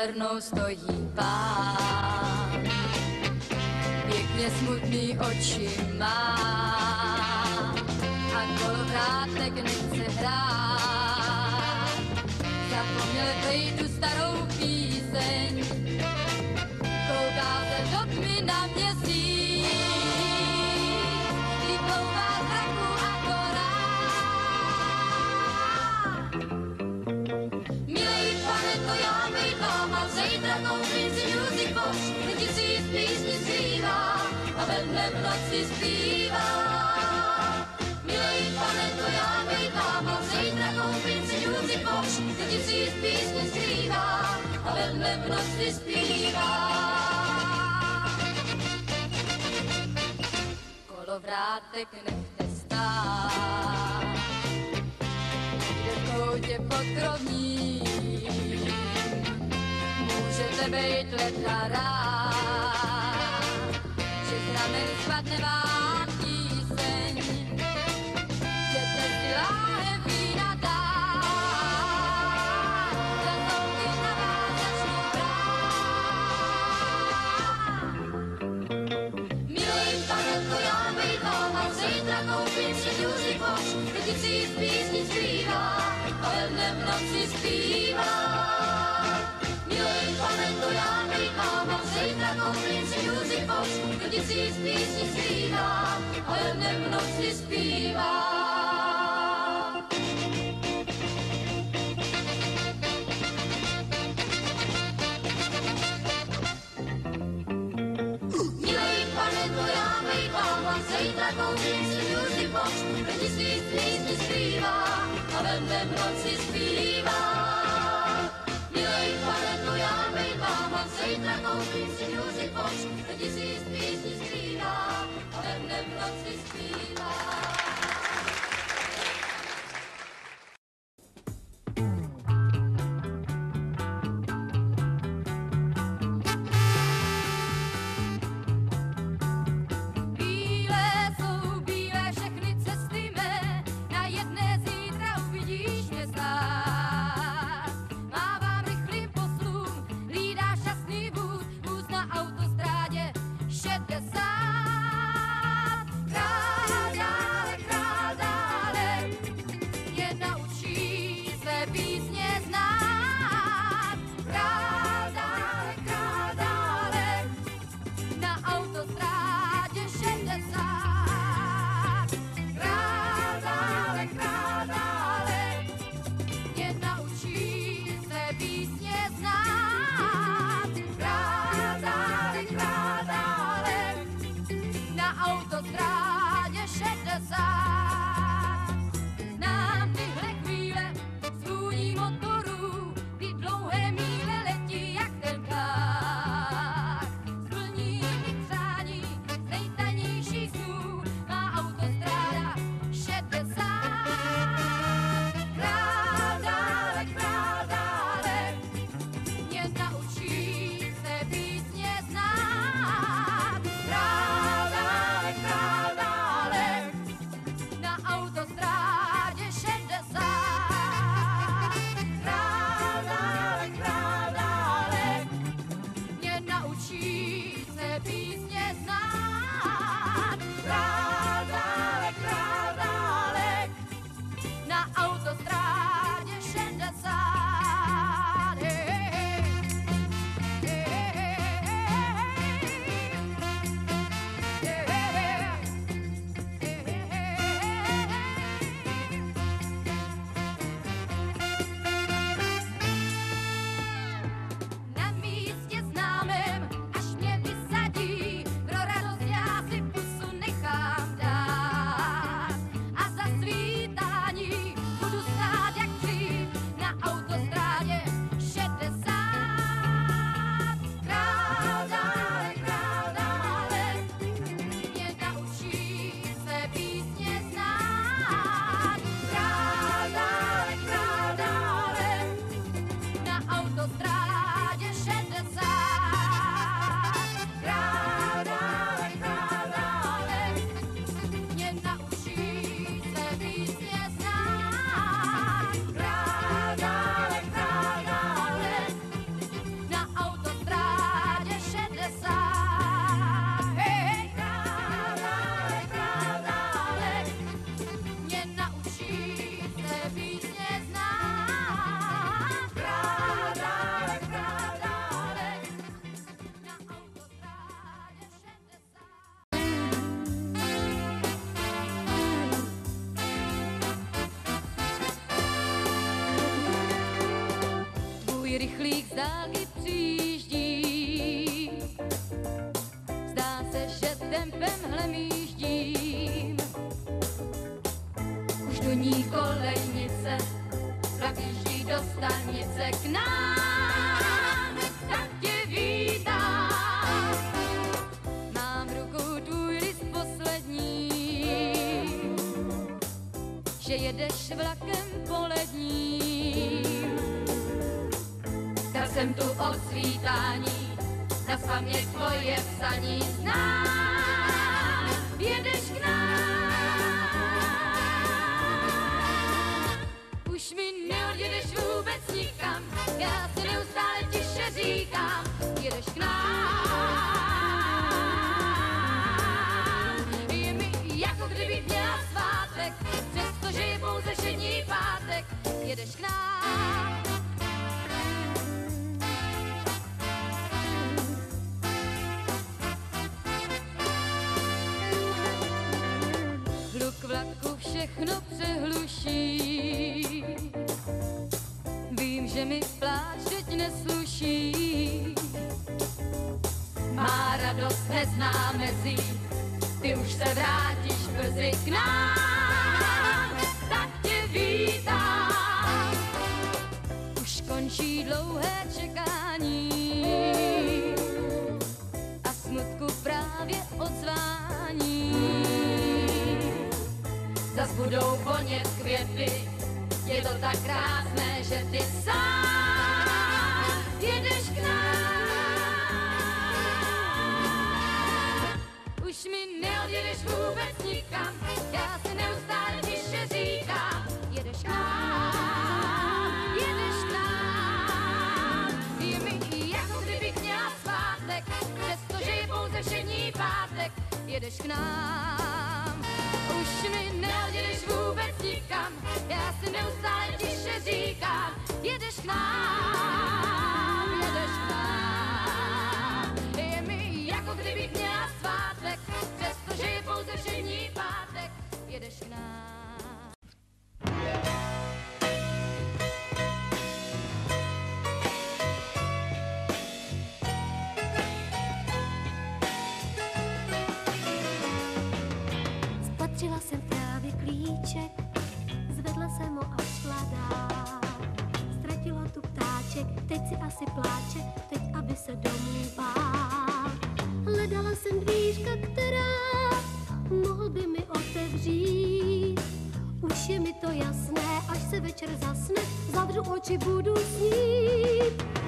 černou stojí pán. Pěkně smutný oči má. zpívá. Kolovrátek nechte stát, kde v koutě pokrovní můžete být letná rád, že z spadne vám. ulici Juzi Fox, kdy z písní zpívá, ale dne v noci zpívá. Milej pane, to já vejpám, a zítra kouřím Juzi Fox, kdy z písní zpívá, ale dne v noci zpívá. Mluvím si music box, kdy si z písni skrývá, a ve dne v noci zpívá. Nikam, já si neustále tiše říkám, jedeš k nám, jedeš nám. Je mi jako kdybych měla svátek, přestože je pouze všední pátek, jedeš k nám. Už mi neodjedeš vůbec nikam, já si neustále tiše říkám, jedeš k nám, jedeš k nám. Spatřila jsem právě klíček, zvedla jsem ho a šla. Ztratilo tu ptáček, teď si asi pláče, teď aby se domů bál. Hledala jsem dvířka, která mohl by mi otevřít. Už je mi to jasné, až se večer zasne, zavřu oči, budu snít.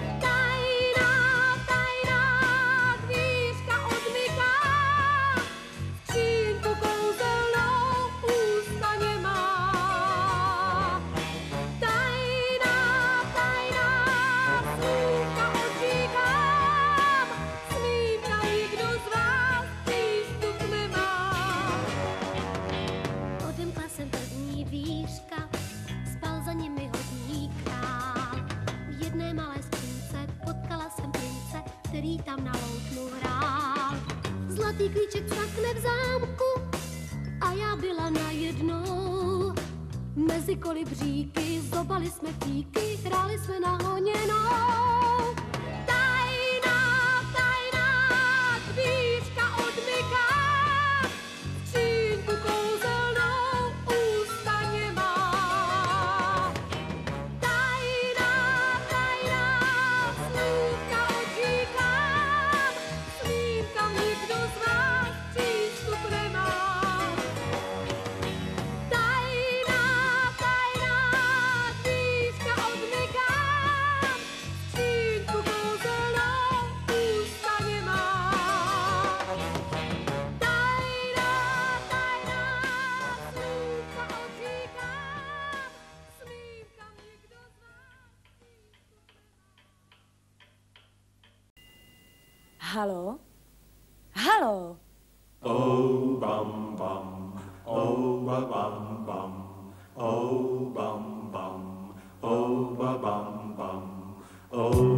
Halo? Halo? Oh bum bum, oh ba bum bum, oh bum bum, oh ba bum bum, oh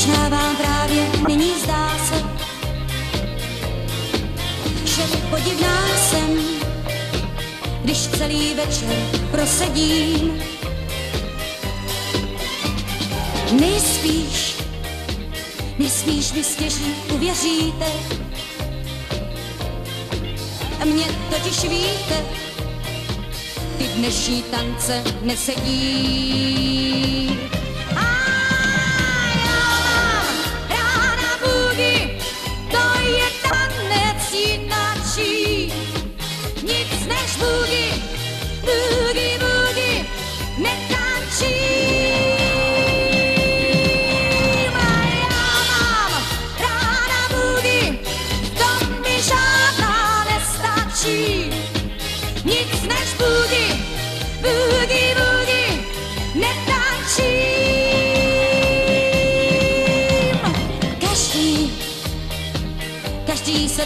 možná vám právě nyní zdá se, že podivná jsem, když celý večer prosedím. Nejspíš, nejspíš mi stěží uvěříte, a mě totiž víte, ty dnešní tance nesedí.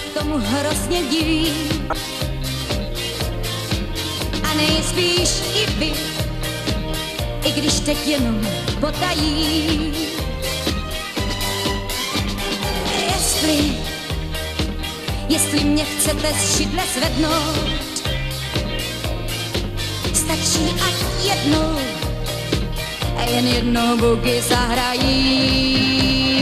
Tomu hrozně diví. A nejspíš i vy, i když teď jenom potají. Jestli, jestli mě chcete z židle zvednout, stačí ať jednou a jen jednou bugy zahrají.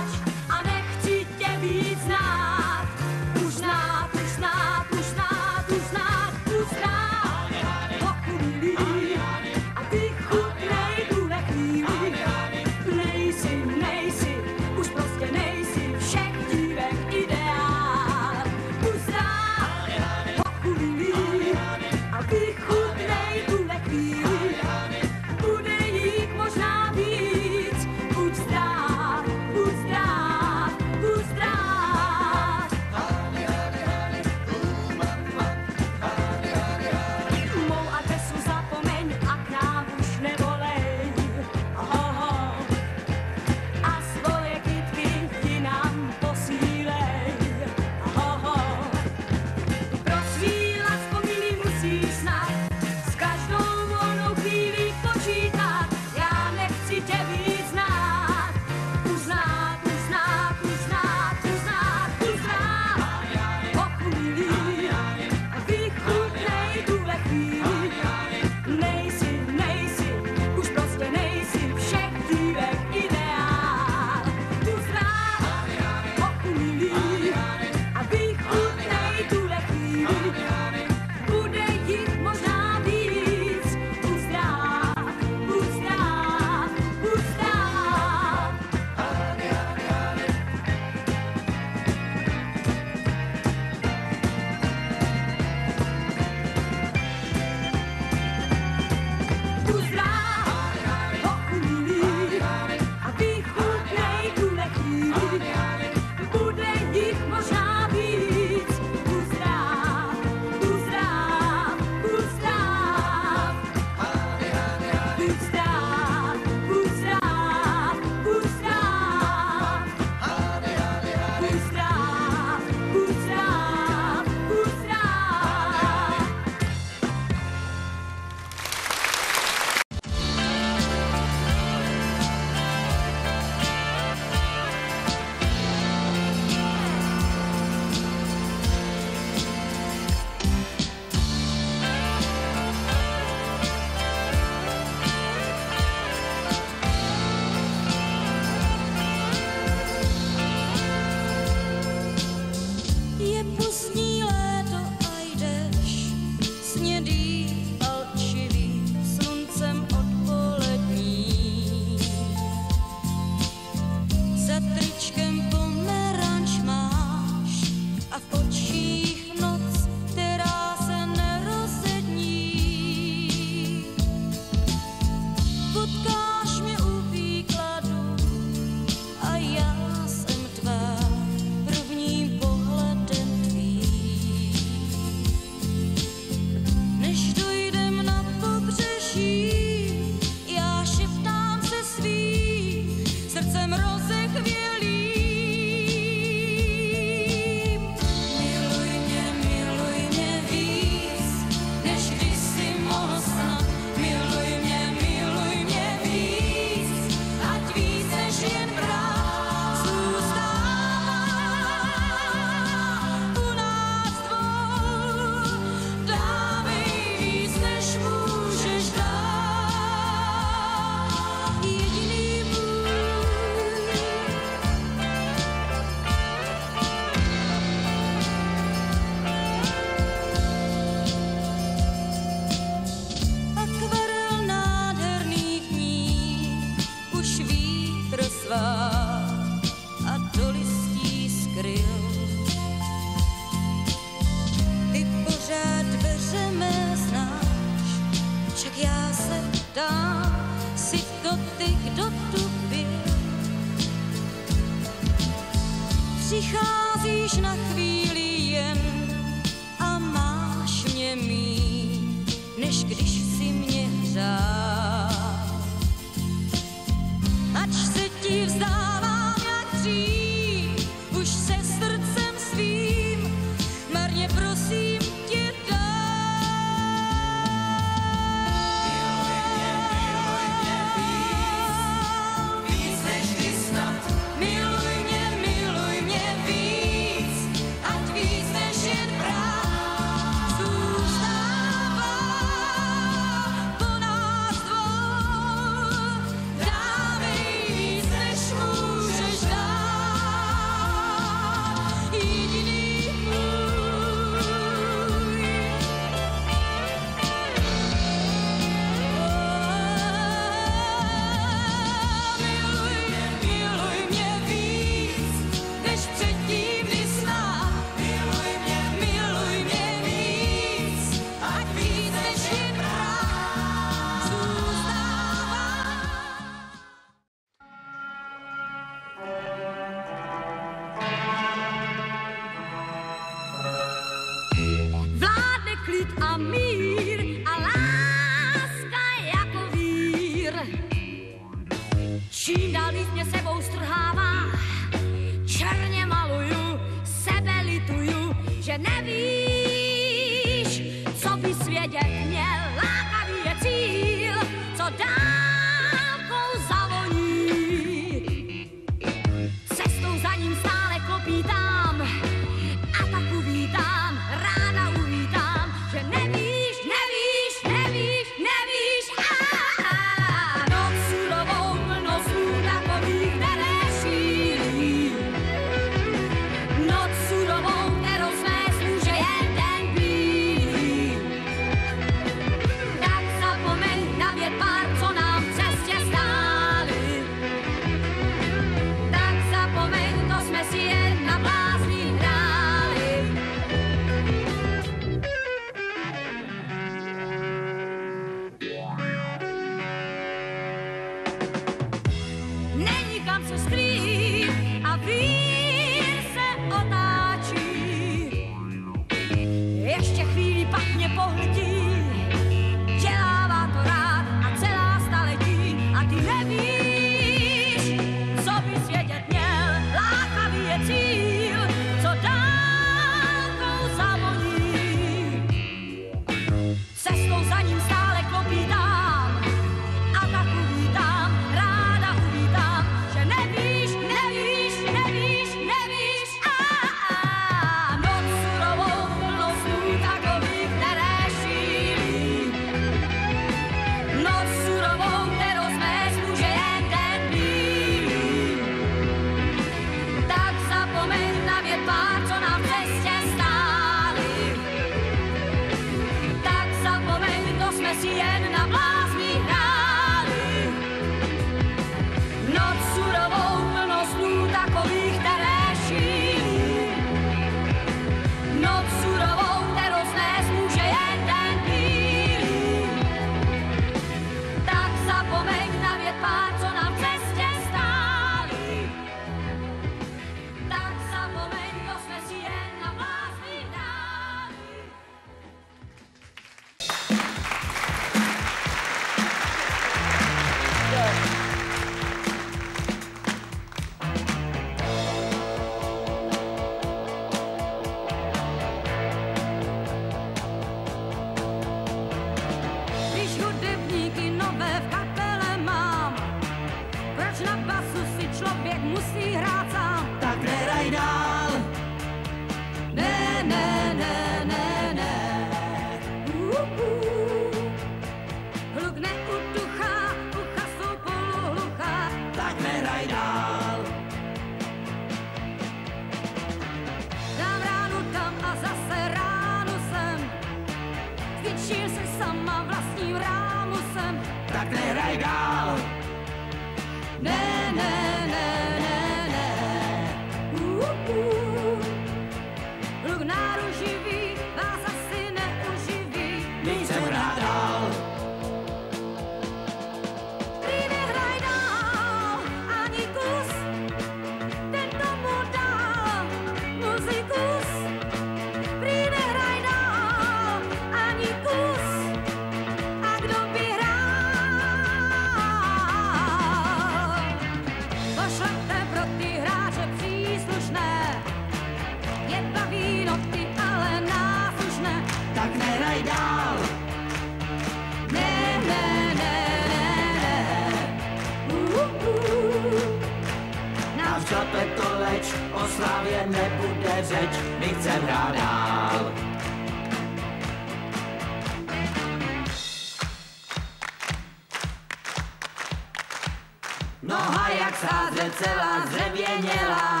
scházet celá zřevěnělá.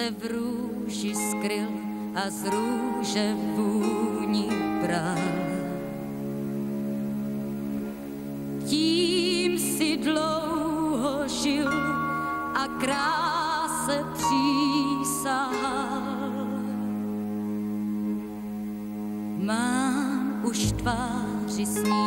se v růži skryl a z růže vůni bral. Tím si dlouho žil a kráse přísahal. Mám už tváři sní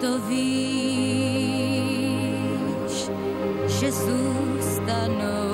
to víš, že zůstanou.